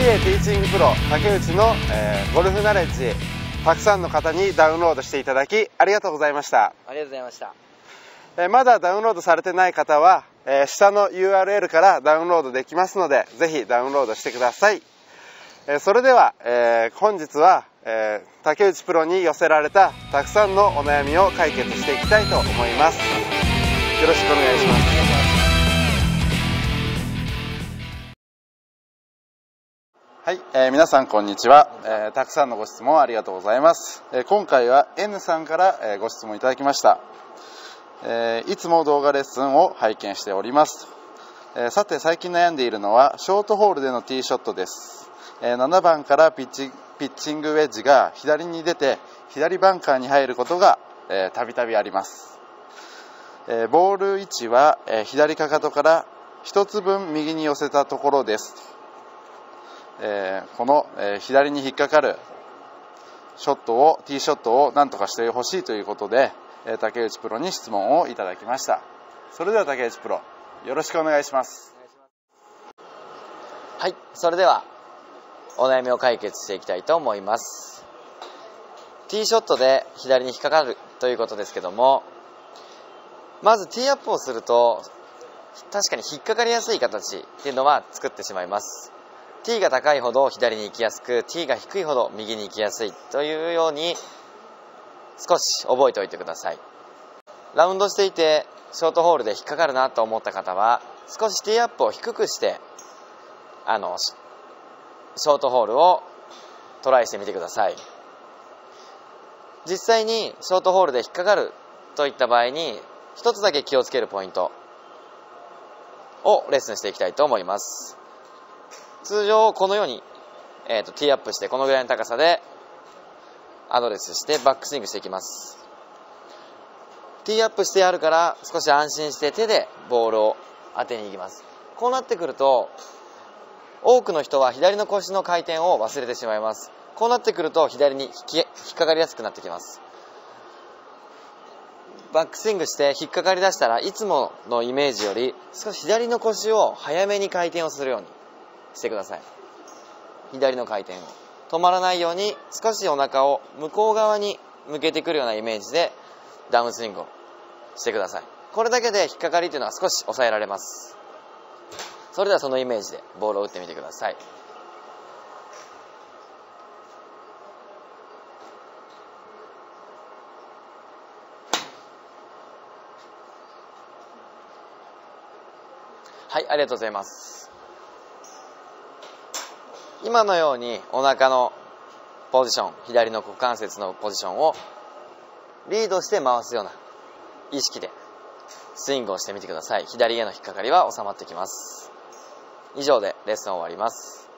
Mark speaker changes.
Speaker 1: ーチングプロ竹内の、えーゴルフナレッジたくさんの方にダウンロードしていただきありがとうございました、
Speaker 2: ありがとうございました。
Speaker 1: えーまだダウンロードされてない方は、えー下の URL からダウンロードできますのでぜひダウンロードしてください、えーそれでは、えー本日は、えー竹内プロに寄せられたたくさんのお悩みを解決していきたいと思います。よろしくお願いしますはい、えー皆さんこんにちは、えーたくさんのご質問ありがとうございます、えー今回は N さんから、えご質問いただきました、えいつも動画レッスンを拝見しております、えさて最近悩んでいるのはショートホールでのティーショットです、え7番からピッチピッチングウェッジが左に出て左バンカーに入ることがたびたびあります、えボール位置は、え左かかとから1つ分右に寄せたところです。えーこの、え左に引っかかるショットをティーショットを何とかしてほしいということで、え竹内プロに質問をいただきました。それでは竹内プロよろしくお願いします。
Speaker 2: はいそれではお悩みを解決していきたいと思います。ティーショットで左に引っかかるということですけどもまずティーアップをすると確かに引っかかりやすい形っていうのは作ってしまいます。ティーが高いほど左に行きやすくティーが低いほど右に行きやすい。というように少し覚えておいてください。ラウンドしていてショートホールで引っかかるなと思った方は少しティーアップを低くしてあのシショートホールをトライしてみてください。実際にショートホールで引っかかるといった場合に一つだけ気をつけるポイントをレッスンしていきたいと思います。通常このように、えー、とティーアップしてこのぐらいの高さでアドレスしてバックスイングしていきます。ティーアップしてあるから少し安心して手でボールを当てに行きます。こうなってくると多くの人は左の腰の回転を忘れてしまいます。こうなってくると左に引き引っかかりやすくなってきます。バックスイングして引っかかりだしたらいつものイメージより少し左の腰を早めに回転をするようにしてください。左の回転を。止まらないように少しお腹を向こう側に向けてくるようなイメージでダウンスイングをしてください。これだけで引っかかりというのは少し抑えられます。それではそのイメージでボールを打ってみてください。はいありがとうございます。今のようにお腹のポジション左の股関節のポジションをリードして回すような意識でスイングをしてみてください。左への引っかかりは収まってきます。以上でレッスンを終わります。